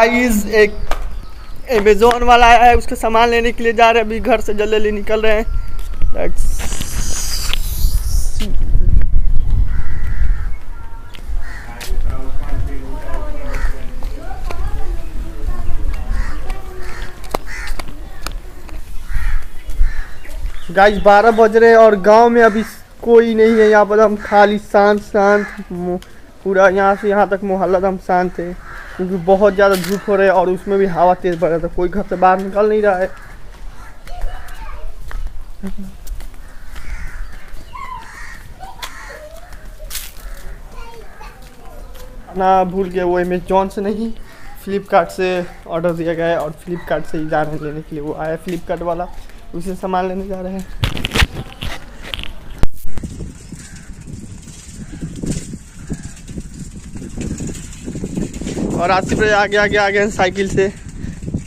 Guys एक Amazon वाला आया है, उसके सामान लेने के लिए जा रहे हैं, अभी घर से जल्दी जल्दी निकल रहे हैं। गाइस बारह बज रहे हैं और गाँव में अभी कोई नहीं है, यहाँ पर हम खाली शांत शांत पूरा यहाँ से यहाँ तक मोहल्ला हम शांत है। क्योंकि बहुत ज़्यादा धूप हो रहा है और उसमें भी हवा तेज़ बढ़ रहा था कोई घर से बाहर निकल नहीं रहा है। ना भूल गया, वो अमेजोन से नहीं फ्लिपकार्ट से ऑर्डर दिया गया है और फ्लिपकार्ट से ही जा रहे हैं लेने के लिए वो आया फ्लिपकार्ट वाला। उसे सामान लेने जा रहे हैं। और आसिफ आगे आगे आ गए हैं साइकिल से।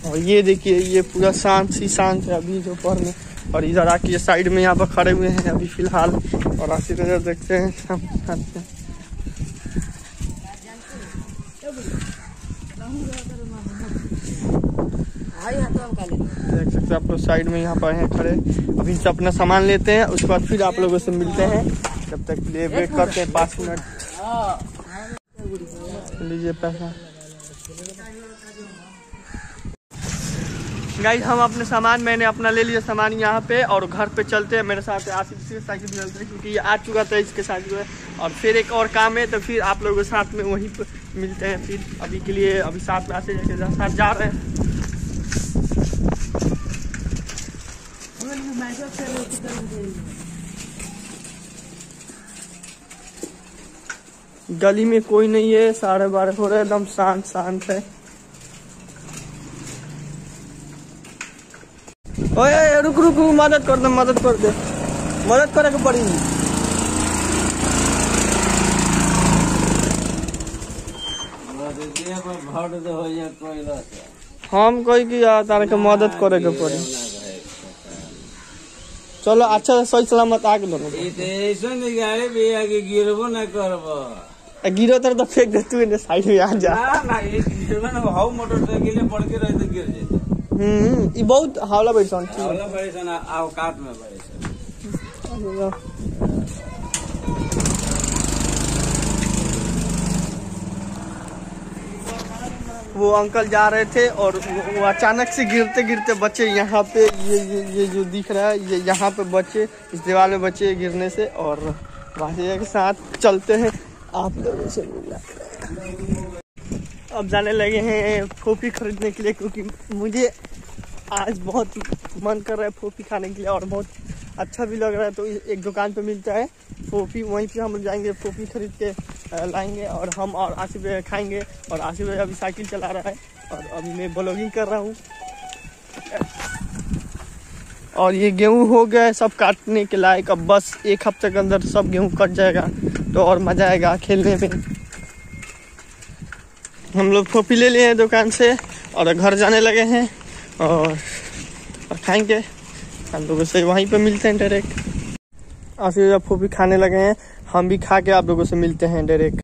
और ये देखिए, ये पूरा शांत सी शांत है अभी दोपहर में। और इधर आके ये साइड में यहाँ पर खड़े हुए हैं अभी फ़िलहाल। और आसिफ इधर देखते हैं हैं। देख सकते हैं आप लोग साइड में यहाँ पर हैं खड़े। अभी से अपना सामान लेते हैं, उसके बाद फिर आप लोगों से मिलते हैं। जब तक वेट करते हैं, पाँच मिनट। लीजिए पैसा। गाइस हम अपने सामान, मैंने अपना ले लिया सामान यहाँ पे और घर पे चलते हैं। मेरे साथ आसिफ से साइकिल पे चलते हैं क्योंकि ये आ चुका था इसके साथ जो है। और फिर एक और काम है तो फिर आप लोगों के साथ में वहीं पे मिलते हैं। फिर अभी के लिए अभी साथ में आते जाके साथ जा रहे हैं। गली में कोई नहीं है साढ़े बारह हो रहे एकदम शांत शांत है। ओए ओए, रुक रुक रुक, मदद कर दे मदद कर दे मदद करे के पड़ी हम कही कि यार तारे के मदद करे के पड़ी चलो अच्छा से सही सलामत आके दोनों गाड़ी भी आगे गिरबो न करब गिरो तर तो फेंक दे तू इन्हें साइड में आ जा ना ना ये गिरबो न हाउ मोटरसाइकिल पड़ के रहे तो गिर जेते हम्म ई बहुत हावला बैठन ठीक आवला बड़े सन अवकात में बड़े सन वो अंकल जा रहे थे और वो अचानक से गिरते गिरते बचे यहाँ पे ये ये ये जो दिख रहा है ये यहाँ पे बचे इस दीवार में बचे गिरने से और भाषा के साथ चलते हैं। आप लोगों से मिला अब जाने लगे हैं फोपी खरीदने के लिए क्योंकि मुझे आज बहुत मन कर रहा है फोपी खाने के लिए और बहुत अच्छा भी लग रहा है। तो एक दुकान पे मिलता है फोपी वहीं पे हम जाएँगे फोपी खरीद के लाएँगे और हम और आसिफ खाएँगे और आसिफ अभी साइकिल चला रहा है और अभी मैं ब्लॉगिंग कर रहा हूँ। और ये गेहूँ हो गया है सब काटने के लायक। अब बस एक हफ़्ते के अंदर सब गेहूँ कट जाएगा तो और मज़ा आएगा खेलने में। हम लोग फोपी ले लिए हैं दुकान से और घर जाने लगे हैं और, और खाएँगे। हम लोगों से वहीं पर मिलते हैं डायरेक्ट आशीष जब फोपी खाने लगे हैं। हम भी खा के आप लोगों से मिलते हैं डायरेक्ट